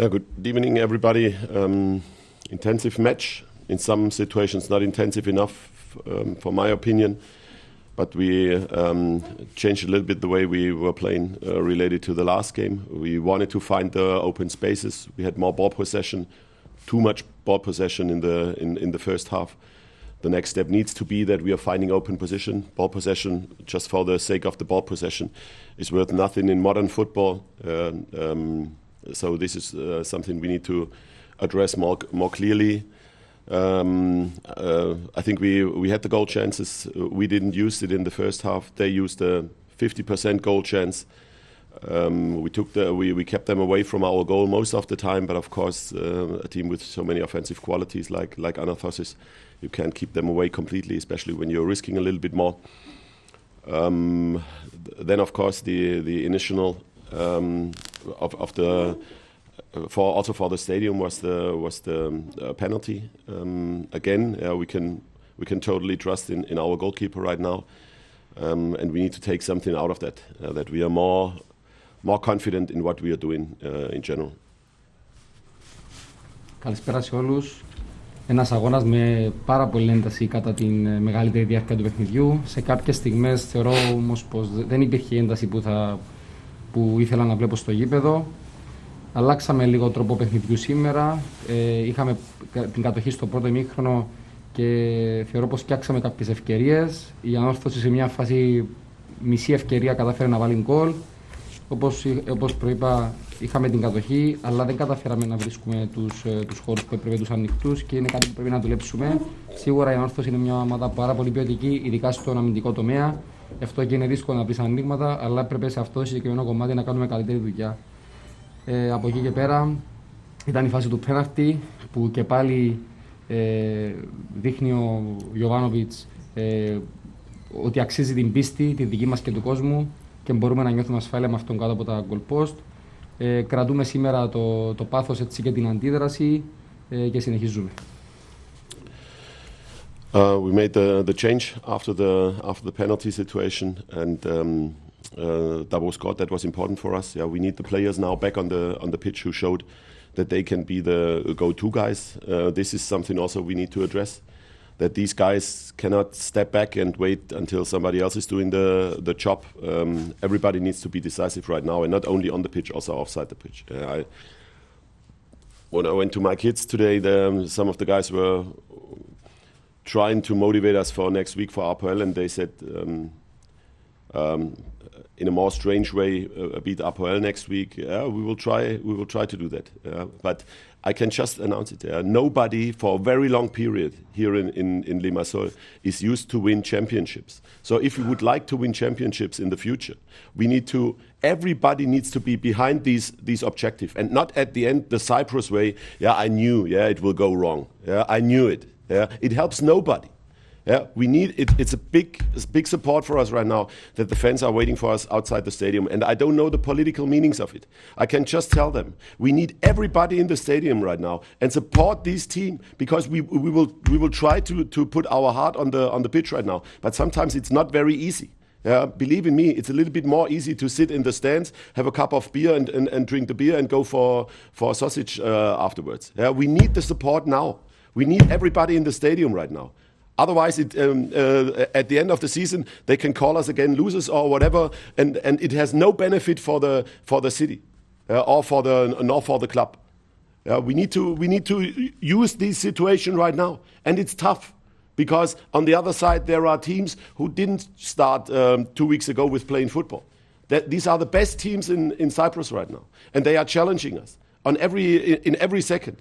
Yeah, good evening, everybody. Um, intensive match. In some situations, not intensive enough, um, for my opinion. But we um, changed a little bit the way we were playing uh, related to the last game. We wanted to find the open spaces. We had more ball possession, too much ball possession in the in, in the first half. The next step needs to be that we are finding open position. Ball possession, just for the sake of the ball possession, is worth nothing in modern football. Uh, so this is uh, something we need to address more more clearly. Um, uh, I think we we had the goal chances. We didn't use it in the first half. They used a 50% goal chance. Um, we took the we, we kept them away from our goal most of the time. But of course, uh, a team with so many offensive qualities like like Anorthosis, you can't keep them away completely, especially when you're risking a little bit more. Um, then of course the the initial um, of, of the for also for the stadium was the was the uh, penalty um, again. Uh, we can we can totally trust in, in our goalkeeper right now, um, and we need to take something out of that. Uh, that we are more more confident in what we are doing uh, in general. Καλησπέρα σε όλους. Ένα αγώνα με πάρα πολύ ένταση κατά την μεγαλύτερη διάρκεια του παιχνιδιού. Σε κάποιε στιγμέ θεωρώ όμω πω δεν υπήρχε ένταση που θα που ήθελα να βλέπω στο γήπεδο. Αλλάξαμε λίγο τρόπο παιχνιδιού σήμερα. Ε, είχαμε την κατοχή στο πρώτο ημίχρονο και θεωρώ πως φτιάξαμε κάποιες ευκαιρίες. Η ανόρθωση σε μια φάση μισή ευκαιρία κατάφερε να βάλει γκολ. Όπως, όπως προείπα, είχαμε την κατοχή, αλλά δεν καταφέραμε να βρίσκουμε τους, ε, τους χώρους που έπρεπε τους ανοιχτούς και είναι κάτι που πρέπει να δουλέψουμε. Σίγουρα η ανόρθωση είναι μια ομάδα πάρα πολύ ποιοτική, ειδικά στον αμυντικό τομέα. Αυτό και είναι δύσκολο να βρει ανοίγματα, αλλά έπρεπε σε αυτό το συγκεκριμένο κομμάτι να κάνουμε καλύτερη δουλειά. Ε, από εκεί και πέρα ήταν η φάση του πέναρτη που και πάλι ε, δείχνει ο Γιωβάνοβιτς ε, ότι αξίζει την πίστη, τη δική μας και του κόσμου και μπορούμε να νιώθουμε ασφάλεια με αυτόν κάτω από τα goal post. Ε, κρατούμε σήμερα το, το πάθος έτσι και την αντίδραση ε, και συνεχίζουμε. Uh, we made the, the change after the after the penalty situation, and um, uh, scored. That was important for us. Yeah, we need the players now back on the on the pitch who showed that they can be the go-to guys. Uh, this is something also we need to address. That these guys cannot step back and wait until somebody else is doing the the job. Um, everybody needs to be decisive right now, and not only on the pitch, also offside the pitch. Uh, I, when I went to my kids today, the, some of the guys were trying to motivate us for next week for Apoel, and they said um, um, in a more strange way uh, beat Apoel next week. Yeah, we will try. We will try to do that. But I can just announce it. Uh, nobody for a very long period here in, in, in Limassol is used to win championships. So if we would like to win championships in the future, we need to. Everybody needs to be behind these these objectives, and not at the end the Cyprus way. Yeah, I knew. Yeah, it will go wrong. Yeah, I knew it. Yeah, it helps nobody. Yeah, we need it, it's a big, it's big support for us right now that the fans are waiting for us outside the stadium, and I don't know the political meanings of it. I can just tell them we need everybody in the stadium right now and support this team because we, we will we will try to, to put our heart on the on the pitch right now, but sometimes it's not very easy. Yeah, believe in me, it's a little bit more easy to sit in the stands, have a cup of beer, and, and, and drink the beer, and go for for a sausage uh, afterwards. Yeah, we need the support now. We need everybody in the stadium right now. Otherwise, it, um, uh, at the end of the season, they can call us again losers or whatever, and, and it has no benefit for the for the city uh, or for the nor for the club. Uh, we need to we need to use this situation right now, and it's tough because on the other side there are teams who didn't start um, two weeks ago with playing football. That, these are the best teams in, in Cyprus right now, and they are challenging us on every in every second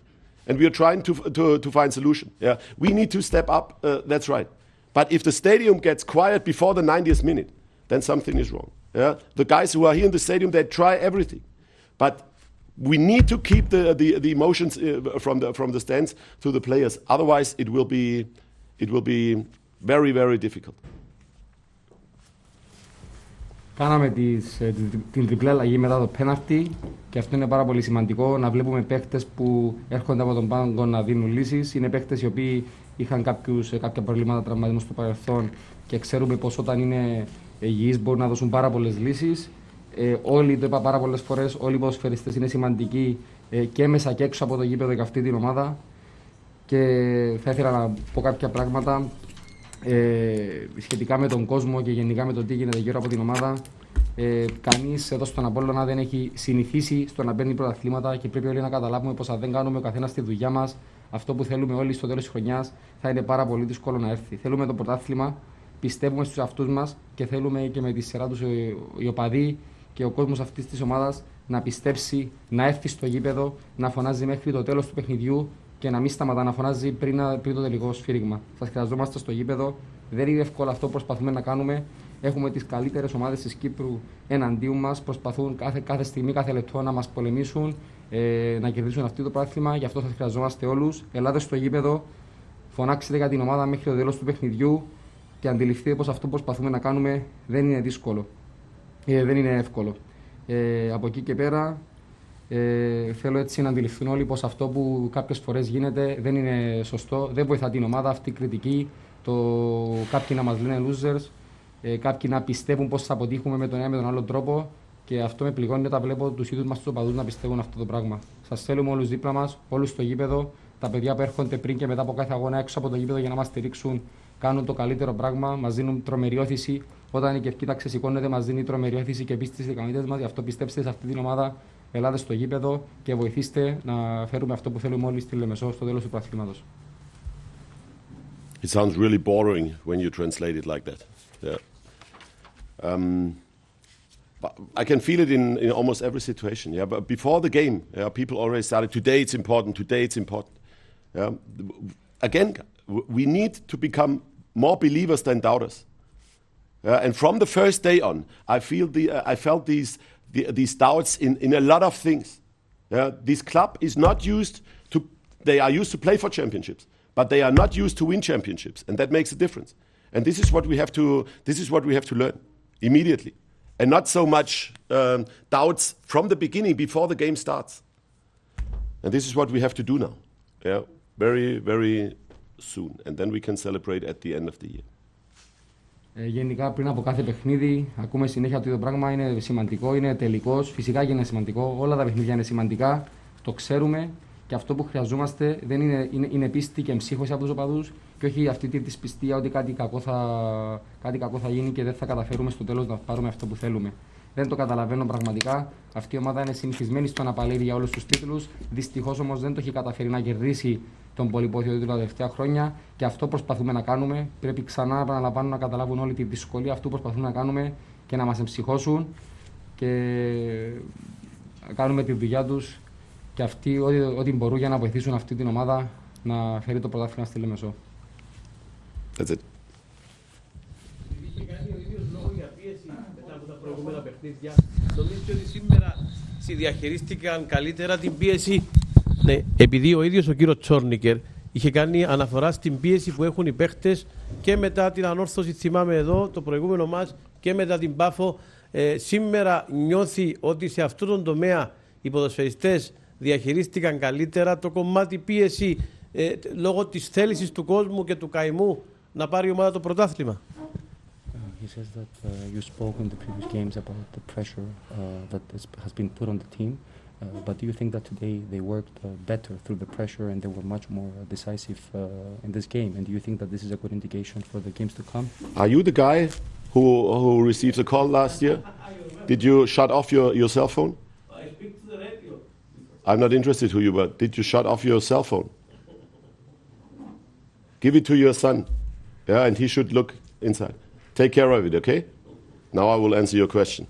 and we are trying to, to, to find solution. Yeah, we need to step up. Uh, that's right. But if the stadium gets quiet before the 90th minute, then something is wrong. Yeah, the guys who are here in the stadium they try everything, but we need to keep the the, the emotions uh, from the from the stands to the players. Otherwise, it will be it will be very very difficult. Κάναμε τις, ε, την διπλή αλλαγή μετά το πέναρτι και αυτό είναι πάρα πολύ σημαντικό να βλέπουμε παίχτε που έρχονται από τον πάγκο να δίνουν λύσεις. Είναι παίχτε οι οποίοι είχαν κάποιους, ε, κάποια προβλήματα τραυματισμού στο παρελθόν και ξέρουμε πως όταν είναι υγιείς μπορούν να δώσουν πάρα πολλές λύσεις. Ε, όλοι, το είπα πάρα πολλές φορές, όλοι οι ποδοσφαιριστές είναι σημαντικοί ε, και μέσα και έξω από το γήπεδο για αυτή την ομάδα. Και θα ήθελα να πω κάποια πράγματα ε, σχετικά με τον κόσμο και γενικά με το τι γίνεται γύρω από την ομάδα. Ε, Κανείς εδώ στον Απόλλωνα δεν έχει συνηθίσει στο να παίρνει πρωταθλήματα και πρέπει όλοι να καταλάβουμε πως αν δεν κάνουμε ο καθένας τη δουλειά μας, αυτό που θέλουμε όλοι στο τέλος της χρονιάς θα είναι πάρα πολύ δύσκολο να έρθει. Θέλουμε το πρωτάθλημα, πιστεύουμε στους εαυτούς μας και θέλουμε και με τη σειρά τους οι οπαδοί και ο κόσμος αυτής της ομάδας να πιστέψει, να έρθει στο γήπεδο, να φωνάζει μέχρι το τέλος του παιχνιδιού και να μην σταματά να φωνάζει πριν, πριν το τελικό σφύριγμα. Σας χρειαζόμαστε στο γήπεδο. Δεν είναι εύκολο αυτό που προσπαθούμε να κάνουμε. Έχουμε τις καλύτερες ομάδες της Κύπρου εναντίον μας. Προσπαθούν κάθε, κάθε στιγμή, κάθε λεπτό να μας πολεμήσουν, ε, να κερδίσουν αυτό το πράγμα. Γι' αυτό θα χρειαζόμαστε όλους. Ελάτε στο γήπεδο, φωνάξτε για την ομάδα μέχρι το τέλος του παιχνιδιού και αντιληφθείτε πως αυτό που προσπαθούμε να κάνουμε δεν είναι δύσκολο. Ε, δεν είναι εύκολο. Ε, από εκεί και πέρα ε, θέλω έτσι να αντιληφθούν όλοι πως αυτό που κάποιες φορές γίνεται δεν είναι σωστό, δεν βοηθά την ομάδα αυτή η κριτική. Το κάποιοι να μας λένε losers, ε, κάποιοι να πιστεύουν πως θα αποτύχουμε με τον ένα με τον άλλο τρόπο. Και αυτό με πληγώνει όταν βλέπω τους ίδιους μας τους οπαδούς να πιστεύουν αυτό το πράγμα. Σας θέλουμε όλους δίπλα μας, όλους στο γήπεδο. Τα παιδιά που έρχονται πριν και μετά από κάθε αγώνα έξω από το γήπεδο για να μας στηρίξουν κάνουν το καλύτερο πράγμα, μας δίνουν τρομερή όθηση. Όταν η κερκίδα ξεσηκώνεται, μας δίνει τρομερή όθηση και πίστη στις ικανότητες μας. Γι' αυτό πιστέψτε σε αυτή την ομάδα Ελάτε στο γήπεδο και βοηθήστε να φέρουμε αυτό που θέλουμε όλοι στη Λεμεσό στο τέλος του πρωταθλήματος. It sounds really boring when you translate it like that. Yeah. Um, I can feel it in, in almost every situation. Yeah, but before the game, yeah, people already started. Today it's important. Today it's important. Yeah. Again, we need to become more believers than doubters. Yeah, and from the first day on, I feel the uh, I felt these the, these doubts in, in a lot of things. Yeah? This club is not used to, they are used to play for championships, but they are not used to win championships, and that makes a difference. And this is what we have to, this is what we have to learn immediately. And not so much um, doubts from the beginning before the game starts. And this is what we have to do now. Yeah? Very, very soon. And then we can celebrate at the end of the year. Ε, γενικά πριν από κάθε παιχνίδι ακούμε συνέχεια ότι το πράγμα είναι σημαντικό, είναι τελικός. Φυσικά και είναι σημαντικό. Όλα τα παιχνίδια είναι σημαντικά. Το ξέρουμε και αυτό που χρειαζόμαστε δεν είναι, είναι, είναι πίστη και εμψύχωση από τους οπαδούς και όχι αυτή τη δυσπιστία ότι κάτι κακό, θα, κάτι κακό θα γίνει και δεν θα καταφέρουμε στο τέλος να πάρουμε αυτό που θέλουμε. Δεν το καταλαβαίνω πραγματικά. Αυτή η ομάδα είναι συνηθισμένη στο να παλεύει για όλους τους τίτλους. Δυστυχώς όμως δεν το έχει καταφέρει να κερδίσει τον πολυπόθιο τίτλο τα τελευταία χρόνια και αυτό προσπαθούμε να κάνουμε. Πρέπει ξανά, επαναλαμβάνω, να καταλάβουν όλη τη δυσκολία αυτού που προσπαθούμε να κάνουμε και να μα εμψυχώσουν και να κάνουμε τη δουλειά του και αυτοί ό,τι, ό,τι μπορούν για να βοηθήσουν αυτή την ομάδα να φέρει το πρωτάθλημα στη Λεμεσό. That's it. Νομίζω ότι σήμερα διαχειρίστηκαν καλύτερα την πίεση ναι, επειδή ο ίδιος ο κύριος Τσόρνικερ είχε κάνει αναφορά στην πίεση που έχουν οι παίχτες και μετά την ανόρθωση, θυμάμαι εδώ, το προηγούμενο μα και μετά την Πάφο. Ε, σήμερα νιώθει ότι σε αυτόν τον τομέα οι ποδοσφαιριστές διαχειρίστηκαν καλύτερα το κομμάτι πίεση ε, λόγω της θέλησης του κόσμου και του καημού να πάρει η ομάδα το πρωτάθλημα. He says that uh, you spoke in the previous games about the pressure uh, that has been put on the team. Uh, but do you think that today they worked uh, better through the pressure and they were much more uh, decisive in this game? And do you think that this is a good indication for the games to come? Are you the guy who, who received the call last year? Did you shut off your, your cell phone? I speak to the radio. I'm not interested who you were. Did you shut off your cell phone? Give it to your son. Yeah, and he should look inside. Take care of it, okay? Now I will answer your question.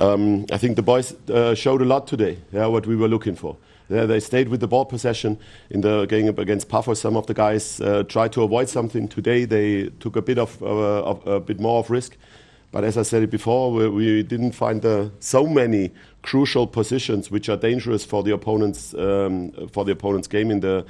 Um, I think the boys uh, showed a lot today, yeah, what we were looking for. Yeah, they stayed with the ball possession in the game against Paphos. Some of the guys uh, tried to avoid something. Today they took a bit of, uh, of, a bit more of risk. But as I said it before, we, we didn't find so many crucial positions which are dangerous for the opponent's um, for the opponent's game in the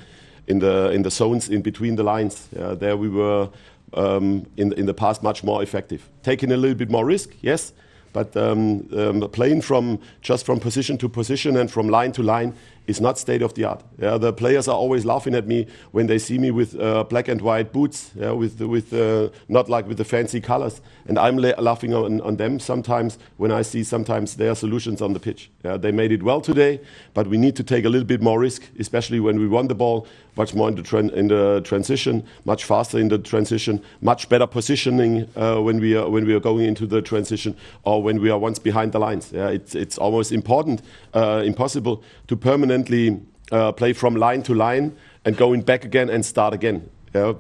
in the in the zones in between the lines. There we were um, in in the past much more effective, taking a little bit more risk, yes, but um, um, playing from just from position to position and from line to line is not state of the art. Yeah, the players are always laughing at me when they see me with uh, black and white boots, yeah, with with uh, not like with the fancy colors, and I'm la- laughing on, on them sometimes when I see sometimes their solutions on the pitch. Yeah, they made it well today, but we need to take a little bit more risk, especially when we won the ball much more in the, tran- in the transition, much faster in the transition, much better positioning uh, when we are when we are going into the transition or when we are once behind the lines. Yeah, it's it's almost important, uh, impossible to permanently uh, play from line to line and going back again and start again. Yeah,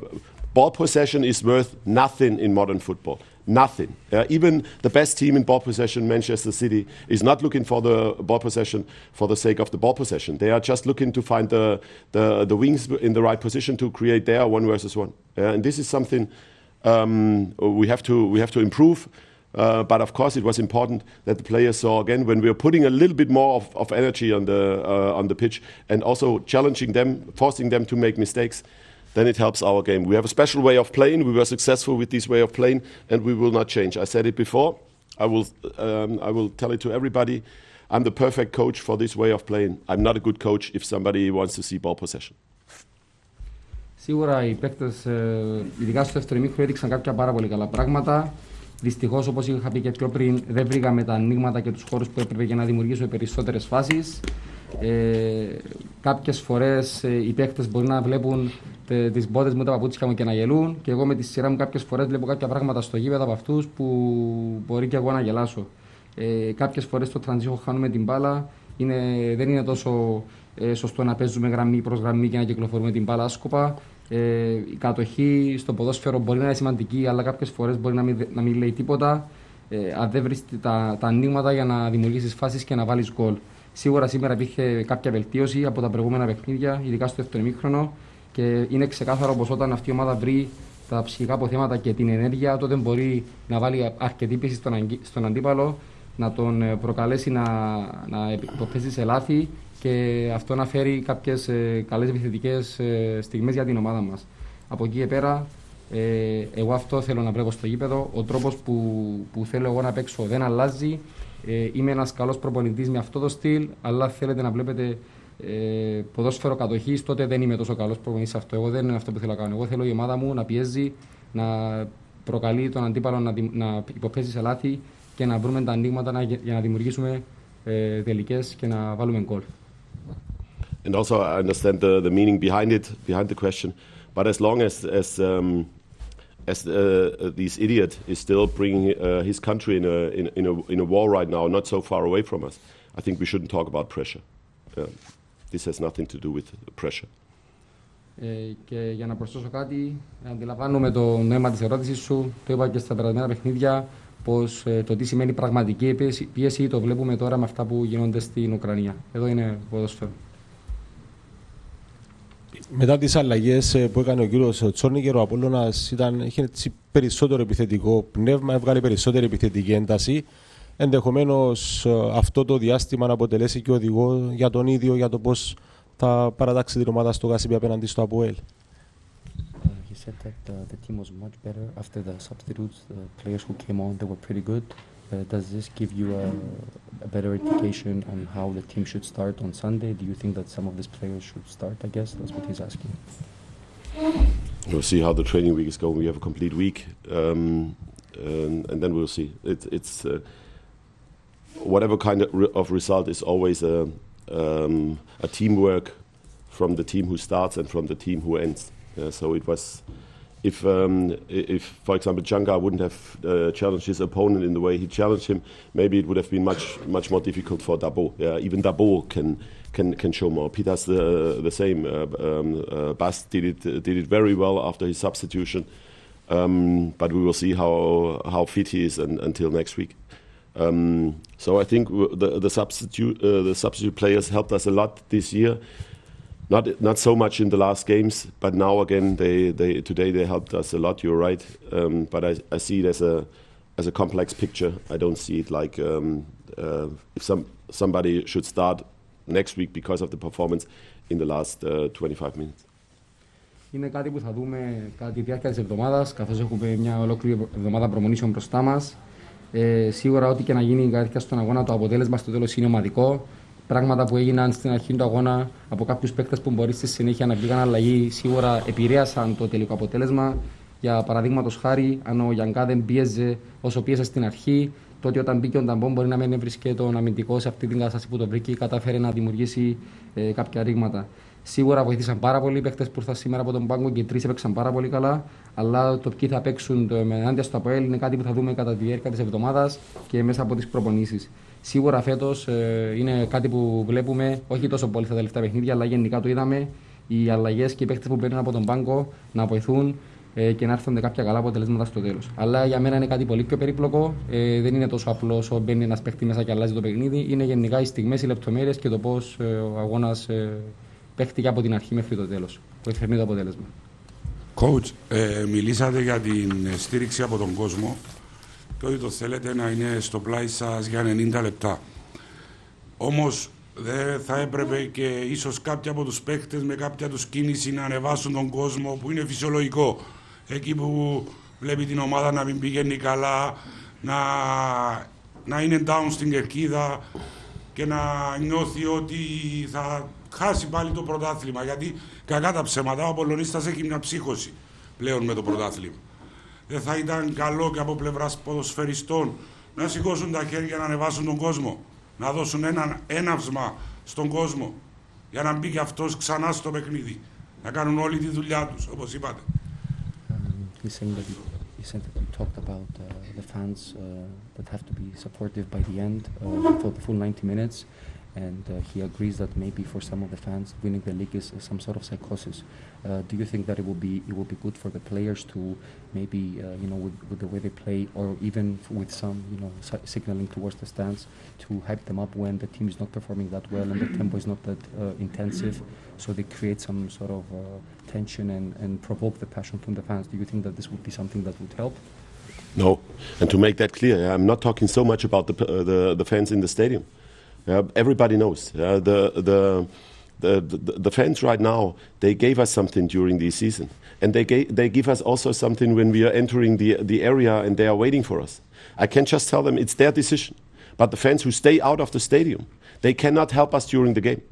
ball possession is worth nothing in modern football. Nothing. Yeah, even the best team in ball possession, Manchester City, is not looking for the ball possession for the sake of the ball possession. They are just looking to find the, the, the wings in the right position to create their one versus one. Yeah, and this is something um, we, have to, we have to improve. Uh, but of course, it was important that the players saw again when we were putting a little bit more of, of energy on the, uh, on the pitch and also challenging them, forcing them to make mistakes then it helps our game. We have a special way of playing. We were successful with this way of playing, and we will not change. I said it before. I will, um, I will tell it to everybody. I'm the perfect coach for this way of playing. I'm not a good coach if somebody wants to see ball possession. Σίγουρα οι παίκτε, ειδικά στο δεύτερο ημίχρονο, έδειξαν κάποια πάρα πολύ καλά πράγματα. Δυστυχώ, όπω είχα πει και πιο πριν, δεν βρήκαμε τα ανοίγματα και του χώρου που έπρεπε για να δημιουργήσουμε περισσότερε φάσει. Ε, Κάποιες φορές ε, οι παίκτες μπορεί να βλέπουν τις μπότες μου, τα παπούτσια μου και να γελούν. Και εγώ με τη σειρά μου κάποιες φορές βλέπω κάποια πράγματα στο γήπεδο από αυτούς που μπορεί και εγώ να γελάσω. Ε, Κάποιες φορές στο transition χάνουμε την μπάλα. Είναι, δεν είναι τόσο ε, σωστό να παίζουμε γραμμή προς γραμμή και να κυκλοφορούμε την μπάλα άσκοπα. Ε, η κατοχή στο ποδόσφαιρο μπορεί να είναι σημαντική, αλλά κάποιες φορές μπορεί να μην, να μην λέει τίποτα. Ε, αν δεν βρεις τα, τα ανοίγματα για να δημιουργήσεις φάσεις και να βάλεις γκολ. Σίγουρα σήμερα υπήρχε κάποια βελτίωση από τα προηγούμενα παιχνίδια, ειδικά στο δεύτερο ημίχρονο. Και είναι ξεκάθαρο πως όταν αυτή η ομάδα βρει τα ψυχικά αποθέματα και την ενέργεια, τότε μπορεί να βάλει αρκετή πίεση στον, στον αντίπαλο, να τον ε, προκαλέσει να, να υποπέσει σε λάθη και αυτό να φέρει κάποιες καλές επιθετικές ε, στιγμές για την ομάδα μας. Από εκεί και πέρα, ε, εγώ αυτό θέλω να βλέπω στο γήπεδο. Ο τρόπος που, που θέλω εγώ να παίξω δεν αλλάζει. Ε, είμαι ένας καλός προπονητής με αυτό το στυλ, αλλά θέλετε να βλέπετε ε, ποδόσφαιρο κατοχής, τότε δεν είμαι τόσο καλός προπονητής σε αυτό. Εγώ δεν είναι αυτό που θέλω να κάνω. Εγώ θέλω η ομάδα μου να πιέζει, να προκαλεί τον αντίπαλο να, να υποπέσει σε λάθη και να βρούμε τα ανοίγματα να, για να δημιουργήσουμε ε, τελικές και να βάλουμε γκολ. And also, I understand the, the meaning behind it, behind the question. But as long as as um, as uh, this idiot is still bringing uh, his country in a, in, in, a, in a war right now, not so far away from us, I think we shouldn't talk about pressure. Yeah. This has nothing to do with pressure. Ε, και για να προσθέσω κάτι, αντιλαμβάνομαι το νόημα τη ερώτηση σου. Το είπα και στα περασμένα παιχνίδια πω ε, το τι σημαίνει πραγματική πίεση, πίεση το βλέπουμε τώρα με αυτά που γίνονται στην Ουκρανία. Εδώ είναι ποδόσφαιρο. Μετά τις αλλαγές που έκανε ο κύριος Τσόρνικερ, ο Απόλλωνας είχε περισσότερο επιθετικό πνεύμα, έβγαλε περισσότερη επιθετική ένταση. Ενδεχομένως αυτό το διάστημα να αποτελέσει και οδηγό για τον ίδιο για το πώς θα παρατάξει την ομάδα στο Γάσιμπι απέναντι στο Αποέλ. He said that uh, the team was much better after the substitutes. The players who came on, they were pretty good. Uh, does this give you a, a, better indication on how the team should start on Sunday? Do you think that some of these players should start? I guess that's what he's asking. We'll see how the training week is going. We have a complete week, um, and, and, then we'll see. It, it's uh, whatever kind of, re of, result is always a, um, a teamwork from the team who starts and from the team who ends. Yeah, so it was if, um, if for example, Janga wouldn't have uh, challenged his opponent in the way he challenged him, maybe it would have been much much more difficult for Dabo. Yeah, even Dabo can can can show more. Peter's the the same. Uh, um, uh, Bas did it did it very well after his substitution, um, but we will see how how fit he is and, until next week. Um, so I think the the substitute uh, the substitute players helped us a lot this year not not so much in the last games, but now again they, they today they helped us a lot. You're right, um, but I, I see it as a as a complex picture. I don't see it like um, uh, if some somebody should start next week because of the performance in the last uh, 25 minutes. Είναι κάτι που θα δούμε κατά τη διάρκεια τη εβδομάδα, καθώ έχουμε μια ολόκληρη εβδομάδα προμονήσεων μπροστά μα. Ε, σίγουρα, ό,τι και να γίνει κατά στον αγώνα, το αποτέλεσμα στο τέλο είναι ομαδικό. Πράγματα που έγιναν στην αρχή του αγώνα από κάποιους παίκτες που μπορεί στη συνέχεια να βγήκαν αλλαγή σίγουρα επηρέασαν το τελικό αποτέλεσμα. Για παραδείγματος χάρη, αν ο Γιάνκα δεν πίεζε όσο πίεσε στην αρχή, τότε όταν μπήκε ο Νταμπόν μπορεί να μην έβρισκε τον αμυντικό σε αυτή την κατάσταση που το βρήκε, κατάφερε να δημιουργήσει ε, κάποια ρήγματα. Σίγουρα βοήθησαν πάρα πολλοί οι παίχτε που ήρθαν σήμερα από τον πάγκο και οι τρεις έπαιξαν πάρα πολύ καλά. Αλλά το ποιοι θα παίξουν το ενάντια στο ΑΠΟΕΛ είναι κάτι που θα δούμε κατά τη διάρκεια της εβδομάδας και μέσα από τις προπονήσεις. Σίγουρα φέτος ε, είναι κάτι που βλέπουμε όχι τόσο πολύ στα τελευταία παιχνίδια, αλλά γενικά το είδαμε. Οι αλλαγές και οι παίχτε που παίρνουν από τον πάγκο να βοηθούν ε, και να έρθουν κάποια καλά αποτελέσματα στο τέλος. Αλλά για μένα είναι κάτι πολύ πιο περίπλοκο. Ε, δεν είναι τόσο απλό όσο μπαίνει ένας παίχτη μέσα και αλλάζει το παιχνίδι. Είναι γενικά οι στιγμές, οι λεπτομέρειες και το πώς ε, ο αγώνας ε, παίχτηκε από την αρχή μέχρι το τέλος. Το εφερνεί το αποτέλεσμα. Coach, ε, μιλήσατε για την στήριξη από τον κόσμο και ότι το θέλετε να είναι στο πλάι σας για 90 λεπτά. Όμως δεν θα έπρεπε και ίσως κάποιοι από τους παίχτε με κάποια τους κίνηση να ανεβάσουν τον κόσμο που είναι φυσιολογικό. Εκεί που βλέπει την ομάδα να μην πηγαίνει καλά, να, να είναι down στην κερκίδα και να νιώθει ότι θα χάσει πάλι το πρωτάθλημα. Γιατί κακά τα ψέματα, ο Απολωνίστας έχει μια ψύχωση πλέον με το πρωτάθλημα. Δεν θα ήταν καλό και από πλευράς ποδοσφαιριστών να σηκώσουν τα χέρια να ανεβάσουν τον κόσμο. Να δώσουν ένα έναυσμα στον κόσμο για να μπει και αυτός ξανά στο παιχνίδι. Να κάνουν όλη τη δουλειά τους, όπως είπατε. Um, you said that you talked about uh, the fans uh, that have to be supportive by the end uh, for the full 90 minutes. And uh, he agrees that maybe for some of the fans winning the league is some sort of psychosis. Uh, do you think that it will be it will be good for the players to maybe uh, you know with, with, the way they play or even with some you know signaling towards the stands to hype them up when the team is not performing that well and the tempo is not that uh, intensive, so they create some sort of uh, tension and, and provoke the passion from the fans. Do you think that this would be something that would help? No, and to make that clear, I'm not talking so much about the the, the fans in the stadium. Everybody knows. The, the, the, the, the, fans right now, they gave us something during the season. And they, gave, they give us also something when we are entering the, the area and they are waiting for us. I can just tell them it's their decision. But the fans who stay out of the stadium, they cannot help us during the game.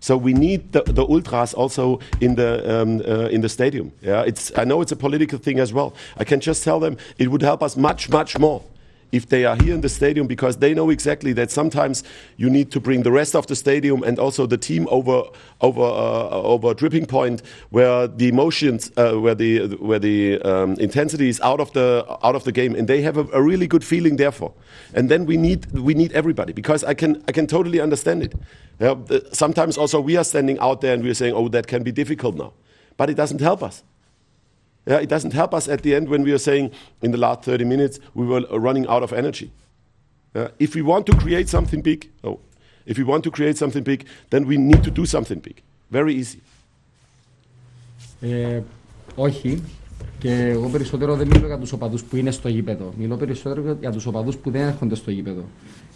So we need the, the ultras also in the um, uh, in the stadium. Yeah, it's I know it's a political thing as well. I can just tell them it would help us much much more if they are here in the stadium because they know exactly that sometimes you need to bring the rest of the stadium and also the team over over uh, over a dripping point where the emotions uh, where the where the um, intensity is out of the out of the game. And they have a, a, really good feeling therefore. And then we need we need everybody because I can I can totally understand it. Sometimes also we are standing out there and we're saying oh that can be difficult now. But it doesn't help us yeah, it doesn't help us at the end when we are saying in the last 30 minutes we were running out of energy. Uh, if we want to create something big, oh, if we want to create something big, then we need to do something big. Very easy. Ε, όχι. Και εγώ περισσότερο δεν μιλώ για του οπαδού που είναι στο γήπεδο. Μιλώ περισσότερο για του οπαδού που δεν έρχονται στο γήπεδο.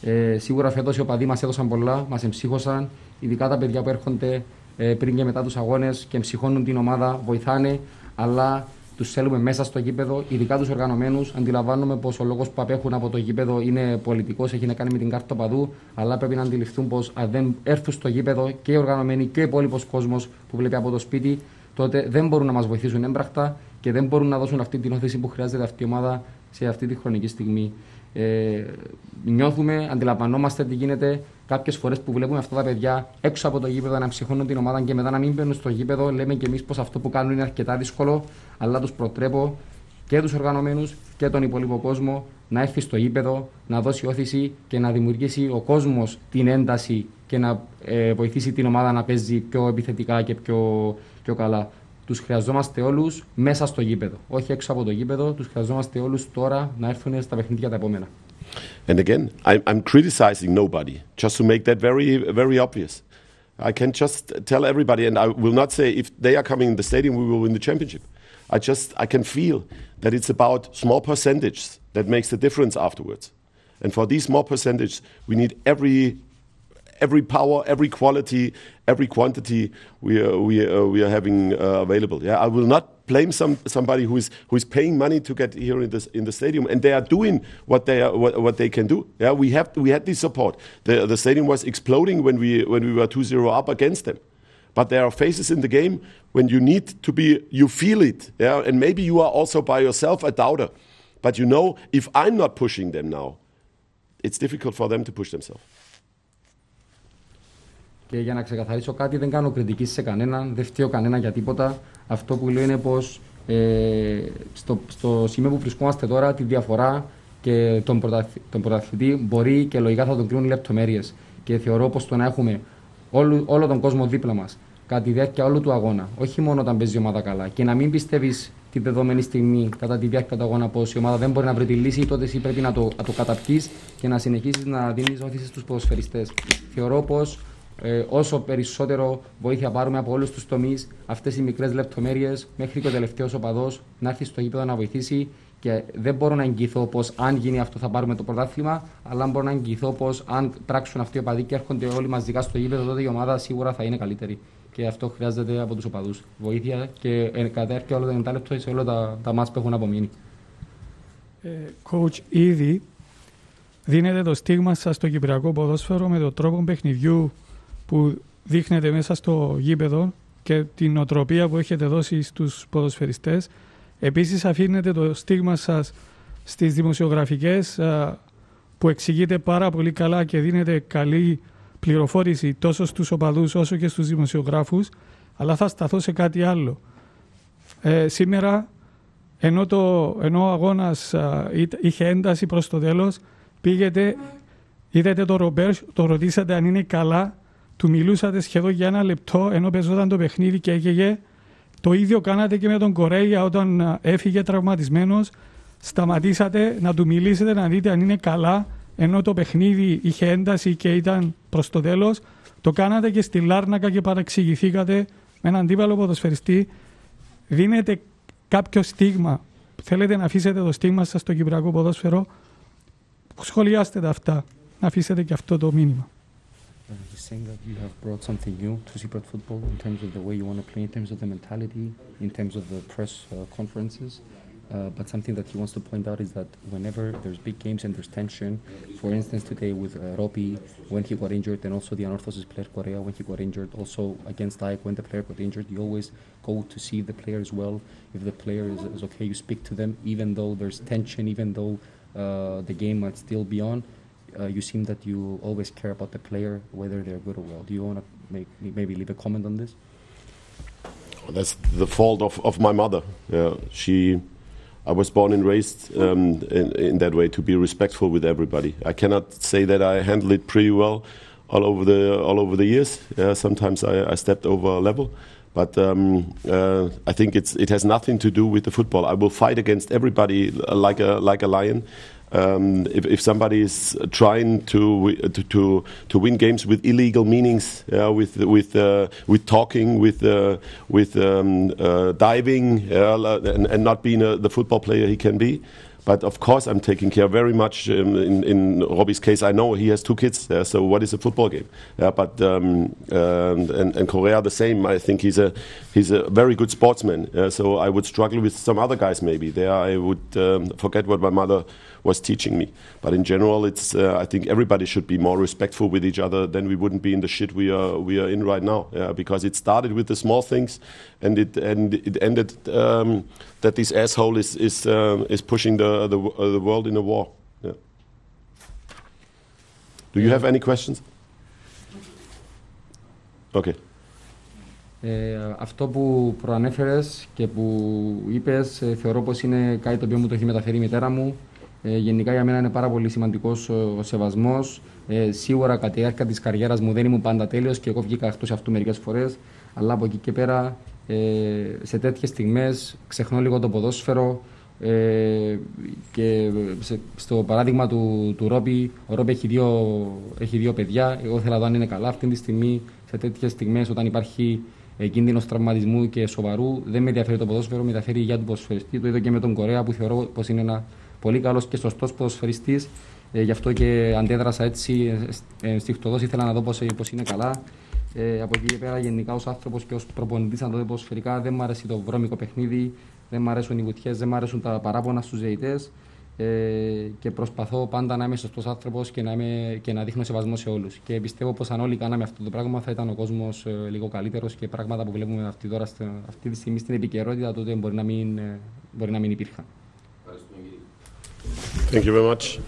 Ε, σίγουρα φέτο οι οπαδοί μα έδωσαν πολλά, μα εμψύχωσαν. Ειδικά τα παιδιά που έρχονται ε, πριν και μετά του αγώνε και εμψυχώνουν την ομάδα, βοηθάνε. Αλλά τους θέλουμε μέσα στο γήπεδο, ειδικά τους οργανωμένους. Αντιλαμβάνομαι πως ο λόγος που απέχουν από το γήπεδο είναι πολιτικός, έχει να κάνει με την κάρτα παδού. Αλλά πρέπει να αντιληφθούν πως αν δεν έρθουν στο γήπεδο και οι οργανωμένοι και ο υπόλοιπος κόσμος που βλέπει από το σπίτι, τότε δεν μπορούν να μας βοηθήσουν έμπρακτα και δεν μπορούν να δώσουν αυτή την όθηση που χρειάζεται αυτή η ομάδα σε αυτή τη χρονική στιγμή. Ε, νιώθουμε, αντιλαμβανόμαστε τι γίνεται. Κάποιες φορές που βλέπουμε αυτά τα παιδιά έξω από το γήπεδο να ψυχώνουν την ομάδα και μετά να μην μπαίνουν στο γήπεδο, λέμε και εμείς πως αυτό που κάνουν είναι αρκετά δύσκολο. Αλλά τους προτρέπω και τους οργανωμένους και τον υπόλοιπο κόσμο να έρθει στο γήπεδο, να δώσει όθηση και να δημιουργήσει ο κόσμος την ένταση και να ε, βοηθήσει την ομάδα να παίζει πιο επιθετικά και πιο, πιο καλά. Τους χρειαζόμαστε όλους μέσα στο γήπεδο. Όχι έξω από το γήπεδο, τους χρειαζόμαστε όλους τώρα να έρθουν στα παιχνίδια τα επόμενα. And again, I, I'm criticizing nobody, just to make that very, very obvious. I can just tell everybody, and I will not say if they are coming in the stadium, we will win the championship. I just, I can feel that it's about small percentages that makes the difference afterwards. And for these small percentages, we need every every power, every quality, every quantity we are, we are, we are having uh, available. Yeah, I will not blame some somebody who is who is paying money to get here in this in the stadium, and they are doing what they are what, what they can do. Yeah, we have we had the support. The the stadium was exploding when we when we were 2-0 up against them. But there are phases in the game when you need to be, you feel it, yeah, and maybe you are also by yourself a doubter. But you know, if I'm not pushing them now, it's difficult for them to push themselves. Και για να ξεκαθαρίσω κάτι, δεν κάνω κριτική σε κανέναν, δεν φταίω κανένα για τίποτα. Αυτό που λέω είναι πως ε, στο, στο σημείο που βρισκόμαστε τώρα, τη διαφορά και τον, πρωταθ, τον πρωταθλητή μπορεί και λογικά θα τον κρίνουν λεπτομέρειες. Και θεωρώ πως το να έχουμε όλο, όλο τον κόσμο δίπλα μας κατά τη διάρκεια όλου του αγώνα, όχι μόνο όταν παίζει η ομάδα καλά, και να μην πιστεύεις τη δεδομένη στιγμή κατά τη διάρκεια του αγώνα πως η ομάδα δεν μπορεί να βρει τη λύση, τότε εσύ πρέπει να το, να το καταπιείς και να συνεχίσεις να δίνεις όθηση στους ποδοσφαιριστές. Θεωρώ πως ε, όσο περισσότερο βοήθεια πάρουμε από όλους τους τομείς, αυτές οι μικρές λεπτομέρειες, μέχρι και ο τελευταίος οπαδός να έρθει στο γήπεδο να βοηθήσει. Και δεν μπορώ να εγγυηθώ πως αν γίνει αυτό θα πάρουμε το πρωτάθλημα, αλλά μπορώ να εγγυηθώ πως αν πράξουν αυτοί οι οπαδοί και έρχονται όλοι μαζικά στο γήπεδο, τότε η ομάδα σίγουρα θα είναι καλύτερη. Και αυτό χρειάζεται από τους οπαδούς. Βοήθεια και ε, κατά έρχεται όλο το λεπτό σε όλα τα, τα μάτς που έχουν απομείνει. Ε, coach, ήδη δίνετε το στίγμα σας στο κυπριακό ποδόσφαιρο με τον τρόπο παιχνιδιού που δείχνετε μέσα στο γήπεδο και την οτροπία που έχετε δώσει στους ποδοσφαιριστές. Επίσης αφήνετε το στίγμα σας στις δημοσιογραφικές που εξηγείτε πάρα πολύ καλά και δίνετε καλή πληροφόρηση τόσο στους οπαδούς όσο και στους δημοσιογράφους αλλά θα σταθώ σε κάτι άλλο. Ε, σήμερα ενώ, το, ενώ ο αγώνας είχε ένταση προς το τέλος πήγετε, είδατε το Ρομπέρς, το ρωτήσατε αν είναι καλά του μιλούσατε σχεδόν για ένα λεπτό ενώ παίζονταν το παιχνίδι και έγεγε. Το ίδιο κάνατε και με τον Κορέια όταν έφυγε τραυματισμένος. Σταματήσατε να του μιλήσετε να δείτε αν είναι καλά ενώ το παιχνίδι είχε ένταση και ήταν προς το τέλος. Το κάνατε και στη Λάρνακα και παραξηγηθήκατε με έναν αντίπαλο ποδοσφαιριστή. Δίνετε κάποιο στίγμα. Θέλετε να αφήσετε το στίγμα σας στο Κυπριακό ποδόσφαιρο. Σχολιάστε τα αυτά. Να αφήσετε και αυτό το μήνυμα. He's saying that you have brought something new to Cypriot football in terms of the way you want to play, in terms of the mentality, in terms of the press uh, conferences. Uh, but something that he wants to point out is that whenever there's big games and there's tension, for instance today with uh, Ropi when he got injured, and also the Anorthosis player Korea when he got injured, also against AEK when the player got injured, you always go to see the player as well. If the player is, is okay, you speak to them, even though there's tension, even though uh, the game might still be on uh, you seem that you always care about the player, whether they're good or well. Do you want to maybe leave a comment on this? That's the fault of, of my mother. Yeah, she. I was born and raised um, in, in, that way to be respectful with everybody. I cannot say that I handled it pretty well all over the all over the years. Yeah, sometimes I, I stepped over a level, but um, uh, I think it's it has nothing to do with the football. I will fight against everybody like a like a lion. Um, if, if, somebody is trying to, to, to to win games with illegal meanings, with with uh, with talking, with uh, with um, uh, diving, and, and, not being a, the football player he can be. But of course, I'm taking care very much. Um, in, in Robbie's case, I know he has two kids. Uh, so what is a football game? Yeah, but um, and, and Korea the same. I think he's a he's a very good sportsman. Uh, so I would struggle with some other guys maybe. There I would um, forget what my mother was teaching me. But in general, it's uh, I think everybody should be more respectful with each other. Then we wouldn't be in the shit we are we are in right now. Yeah, because it started with the small things, and it and it ended um, that this asshole is is uh, is pushing the the, uh, the world in a war. Yeah. Do you have any questions? Okay. Ε, αυτό που προανέφερες και που είπες ε, θεωρώ πως είναι κάτι το οποίο μου το έχει μεταφέρει η μητέρα μου Ε, γενικά για μένα είναι πάρα πολύ σημαντικός ο σεβασμός. Ε, σίγουρα κατά τη διάρκεια της καριέρας μου δεν ήμουν πάντα τέλειος και εγώ βγήκα εκτός αυτού μερικές φορές. Αλλά από εκεί και πέρα ε, σε τέτοιες στιγμές ξεχνώ λίγο το ποδόσφαιρο. Ε, και σε, στο παράδειγμα του, του Ρόπι, ο Ρόπι έχει δύο, έχει δύο παιδιά. Εγώ θέλω να δω αν είναι καλά αυτή τη στιγμή. Σε τέτοιες στιγμές, όταν υπάρχει ε, κίνδυνος τραυματισμού και σοβαρού, δεν με ενδιαφέρει το ποδόσφαιρο, με ενδιαφέρει η υγεία του ποδοσφαιριστή. Το είδα και με τον Κορέα που θεωρώ πως είναι ένα πολύ καλός και σωστός ποδοσφαιριστής. Ε, γι' αυτό και αντέδρασα έτσι ε, ε, στιχτοδός, ήθελα να δω πώς, πώς είναι καλά. Ε, από εκεί και πέρα, γενικά ως άνθρωπος και ως προπονητής, αν το δω ποδοσφαιρικά, δεν μου αρέσει το βρώμικο παιχνίδι, δεν μου αρέσουν οι βουτιές, δεν μου αρέσουν τα παράπονα στους ζεϊτές ε, και προσπαθώ πάντα να είμαι σωστός άνθρωπος και να, είμαι, και να δείχνω σεβασμό σε όλους. Και πιστεύω πως αν όλοι κάναμε αυτό το πράγμα θα ήταν ο κόσμος ε, λίγο καλύτερος και πράγματα που βλέπουμε αυτή, τώρα, στε- αυτή τη στιγμή στην επικαιρότητα τότε μπορεί να μην, ε, μπορεί να μην υπήρχαν. Thank you very much.